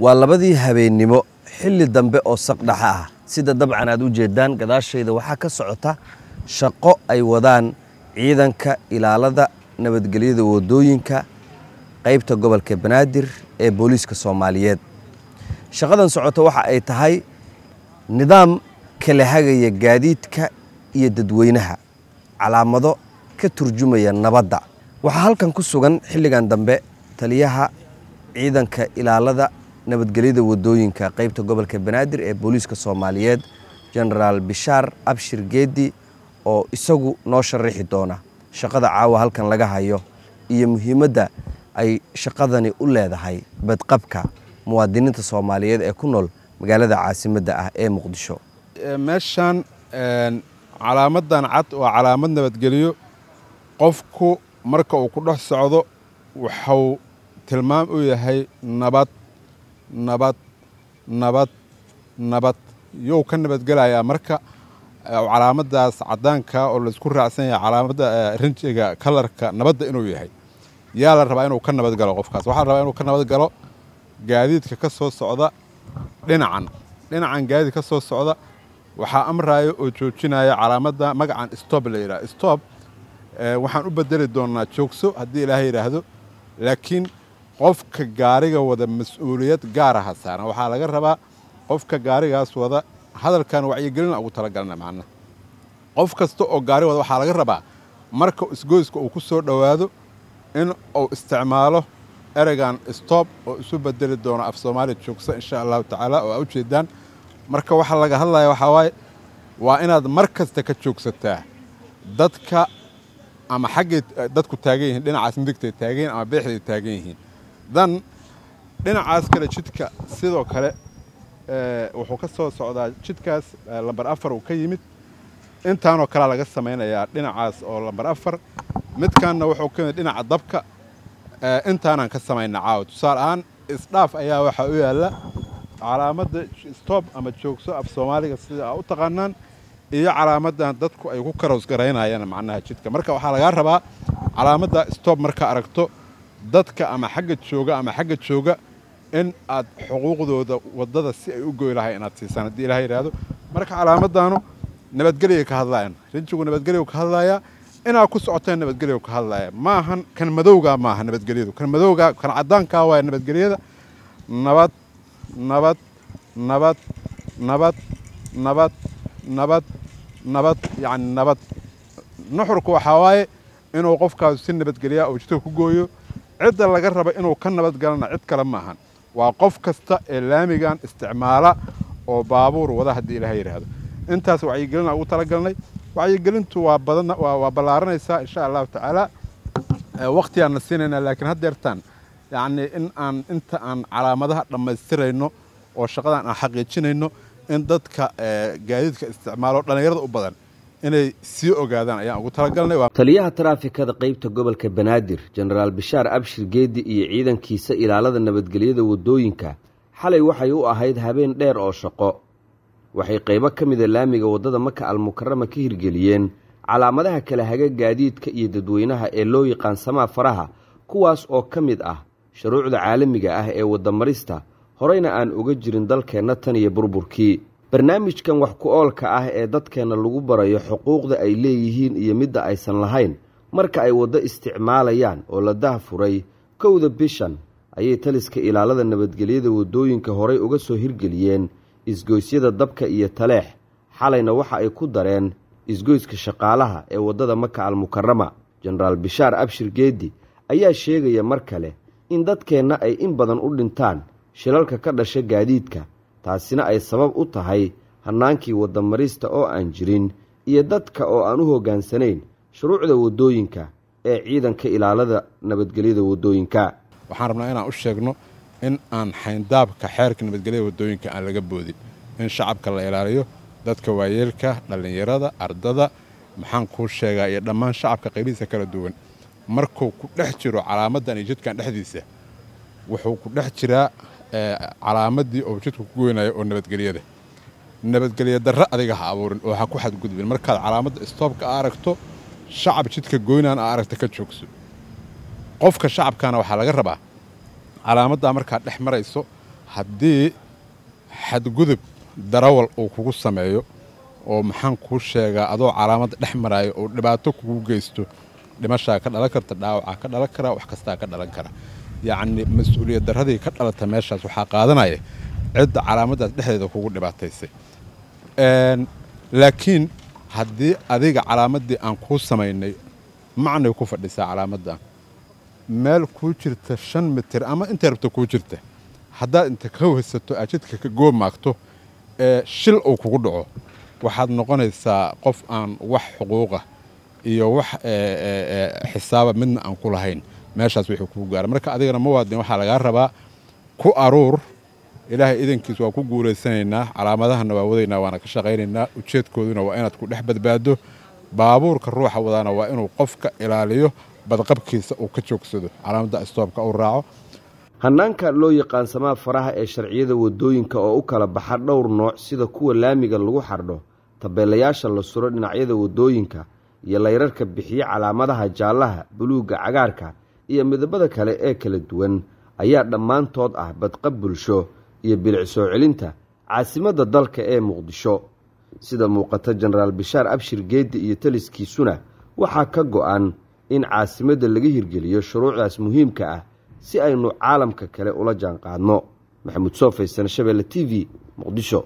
waa labadii habeennimo xilli dambe oo saqdhaxa ah. Sida dabcan aad u jeedaan gadaashayda waxaa ka socota shaqo ay wadaan ciidanka ilaalada nabadgelyada waddooyinka qaybta gobolka banaadir ee booliiska soomaaliyeed. Shaqadan socota waxa ay tahay nidaam kala hagaya gaadiidka iyo dadweynaha. Calaamado ka turjumaya nabadda waxaa halkan ku sugan xilligan dambe taliyaha ciidanka ilaalada nabadgelyada waddooyinka qaybta gobolka banaadir ee booliiska soomaaliyeed genaraal bishaar abshir geedi oo isagu noo sharaxi doona. Shaqada caawa halkan laga hayo iyo muhiimadda ay shaqadani u leedahay badqabka muwaadiniinta soomaaliyeed ee ku nool magaalada caasimadda ah ee muqdisho. Meeshaan calaamadan cad waa calaamad nabadgelyo. Qofku marka uu ku dhex socdo waxuu tilmaam u yahay nabad nabad nabad nabad. Yuu ka nabadgelayaa marka calaamadaas caddaanka oo la isku raacsan yahay calaamadda rinjiga kalarka nabadda inuu yahay yaa la rabaa inuu ka nabadgalo qofkaas. Waxaa la rabaa inuu ka nabadgalo gaadiidka ka soo socda dhinacan. Dhinacan gaadiid ka soo socda waxaa amraayo oo joojinaya calaamadda magacan stob la yidhaha. Stob waxaan u bedeli doonnaa joogso haddii ilaahay yidhaahdo laakiin qofka gaariga wada mas'uuliyad gaaraha saaran waxaa laga rabaa qofka gaarigaas wada hadalkan wacyigelina ugu talagalna macna qof kasta oo gaari wada waxaa laga rabaa marka isgoyska uu ku soo dhowaado in uu isticmaalo ereygan stob oo isu bedeli doono af soomaaliya joogso insha allahu tacaala oo aa ujeedaan marka waxaa laga hadlaya waxaa waaye waa inaad mar kasta ka joogsataa dadka ama xaggay dadku taagan yihiin dhinacaas midigtay taagan yihiin ama beexday taagan yihiin. Dan dhinacaas kale jidka sidoo kale wuxuu ka soo socdaa jidkaas lambar afar uu ka yimid. Intaanoo kalea laga samaynayaa dhinacaas oo lambar afar. Midkanna wuxuu ka yimid dhinaca dabka. Intaanaan ka samayna caawa tusaale ahaan isdhaaf ayaa waxaa u yaalla. Calaamadda stob ama joogso af soomaaliga sida aa u taqaanaan iyo calaamadan dadku ay ku karowsgaraynayaan macnaha jidka. Marka waxaa lagaa rabaa calaamadda stob markaa aragto dadka ama xagga jooga ama xagga jooga in aad xuquuqdooda waddada si ay u goy lahay inaad siisaan. Haddii ilaha yidhaahdo marka calaamaddaanu nabadgelyay ka hadlayan. Rinjigu nabadgelyu ka hadlayaa inaad ku socoteen nabadgelyu ka hadlaya maahan kan madowgaa maaha nabadgelyadu. Kan madowgaa kan caddaankaa waaya nabadgelyada. Nabad nabad nabad nabad nabad nabad nabad yacni nabad. Nuxurku waxaa waaye inuu qofkaas si nabadgelyaa uu jidka ku gooyo cidda laga raba inuu ka nabadgalana cid kale maahan waa qof kasta ee laamigan isticmaala oo baabuur wada haddii ilaha yidhaahdo intaas wacyigelina ugu talagalnay. Wacyigelintu waa badan waa ballaaranaysaa insha allahu tacaala. Waqtigaanna siinaynaa laakiin haddeertaan yacni in aan inta aan calaamadaha dhammaystirayno oo shaqadan aan xaqiijinayno in dadka gaadiidka isticmaalo dhallinyarada u badan inay sii ogaadaan ayaan ugu talagalnay. Taliyaha taraafikada qaybta gobolka banaadir jenaraal bishaar abshir geedi iyo ciidankiisa ilaalada nabadgelyada waddooyinka xalay waxay u ahayd habeen dheer oo shaqo. Waxay qaybo ka mida laamiga waddada maka almukarama ka hirgeliyeen calaamadaha kala haga gaadiidka iyo dadweynaha ee loo yaqaan samaa faraha kuwaas oo ka mid ah shuruucda caalamiga ah ee waddamarista horeyna aan uga jirin dalkeenna tan iyo burburkii. Barnaamijkan wax ku oolka ah ee dadkeenna lagu barayo xuquuqda ay leeyihiin iyo midda aysan lahayn marka ay waddo isticmaalayaan oo la dahfuray kowda bishan ayay taliska ilaalada nabadgelyada waddooyinka horey uga soo hirgeliyeen isgoysyada dabka iyo taleex xalayna waxa ay ku dareen isgoyska shaqaalaha ee waddada maka almukarama jenaraal bishaar abshir geedi ayaa sheegaya mar kale in dadkeenna ay in badan u dhintaan shilalka ka dhasha gaadiidka taasina ay sabab u tahay hannaankii waddamarista oo aan jirin iyo dadka oo aan u hoggaansanayn shuruucda waddooyinka ee ciidanka ilaalada nabadgelyada waddooyinka. Waxaan rabnaa inaan u sheegno in aan xayndaabka xeerka nabadgelyada waddooyinka aan laga boodin in shacabka la ilaaliyo dadka waayeelka dhallinyarada ardada maxaan kuu sheegaa iyo dhammaan shacabka qaybihiisa kala duwan. Markuu ku dhex jiro calaamaddan iyo jidkan dhexdiisa wuxuu ku dhex jiraa calaamadii oo jidka ku goynaya oo nabadgelyada. Nabadgelya darre adiga ha abuurin oo ha ku xadgudbin. Markaad calaamadda istoobka a aragto shacab jidka goynaan a aragta ka joogso. Qofka shacabkana waxaa laga rabaa calaamaddaa markaad dhex marayso haddii xadgudub darawal uu kugu sameeyo oo maxaan kuu sheegaa adoo calaamadda dhex maraayo oo dhibaato kugu geysto dhimashaa ka dhalan karta dhaawacaa ka dhalan kara wax kastaa ka dhalan kara yacni mas'uuliyad darradii ka dhalata meeshaas waxaa qaadanaya cidda calaamaddaas dhexdeeda kugu dhibaataysay. Laakiin haddii adiga calaamaddii aan kuu samaynay macnay ku fadhisaa calaamaddan? Meel kuu jirta shan mitir ama intay rabto kuu jirta? Haddaad inta ka weysato aad jidka ka goomaagto ee shil uu kugu dhaco. Waxaad noqonaysaa qof aan wax xuquuqa iyo wax xisaaba midna aan ku lahayn meeshaas wixii kuu gaara marka adigana muwaadin waxaa lagaa rabaa ku aruur. Ilaahay idankiis waa ku guulaysanaynaa calaamadahana waa wadaynaa waana ka shaqaynaynaa. Ujeedkooduna waa inaad ku dhex badbaado baabuurka ruuxa wadaana waa inuu qofka ilaaliyo badqabkiisa uu ka joogsado. Calaamadda istoobka uu raaco. Hannaanka loo yaqaansamaa faraha ee sharciyada waddooyinka oo u kala baxa dhowr nooc sida kuwa laamiga lagu xardho tabeelayaasha la suro dhinacyada waddooyinka iyo layrarka bixiye calaamadaha jaallaha buluugga cagaarka iyo midabada kale ee kala duwan ayaa dhammaantood ah badqab bulsho iyo bilic soo celinta caasimadda dalka ee muqdisho. Sida muuqata jenaraal bishaar abshir geeddi iyo taliskiisuna waxaa ka go'an in caasimadda laga hirgeliyo shuruucdaas muhiimka ah si aynu caalamka kale ula jaan qaadno maxamuud soofaysan shabeelle t v muqdisho